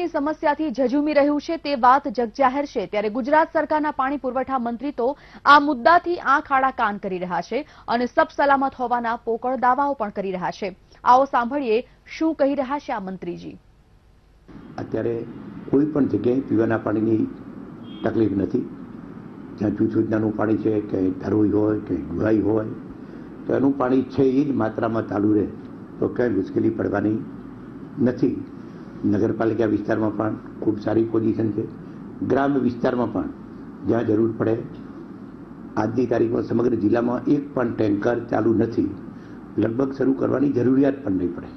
ની સમસ્યાથી ઝઝૂમી રહ્યું છે તે વાત જગજાહેર છે. ત્યારે ગુજરાત સરકારના પાણી પુરવઠા મંત્રી તો આ મુદ્દાથી આંખ આડા કાન કરી રહ્યા છે અને સબ હોવાના પોકળ દાવાઓ પણ કરી રહ્યા છે. આવો સાંભળીએ શું કહી રહ્યા છે આ મંત્રીજી. અત્યારે કોઈ પણ જગ્યાએ પીવાના પાણીની તકલીફ નથી. જ્યાં જૂથયોજનાનું પાણી છે, કે ધરોઈ હોય, કે ગુહાઈ હોય, તો એનું પાણી છે એ જ માત્રામાં ચાલુ રહે. તો ક્યાંય મુશ્કેલી પડવાની નથી. નગરપાલિકા વિસ્તારમાં પણ ખૂબ સારી પોઝિશન છે. ગ્રામ્ય વિસ્તારમાં પણ જ્યાં જરૂર પડે, આજની તારીખમાં સમગ્ર જિલ્લામાં એક પણ ટેન્કર ચાલુ નથી. લગભગ શરૂ કરવાની જરૂરિયાત પણ નહીં પડે.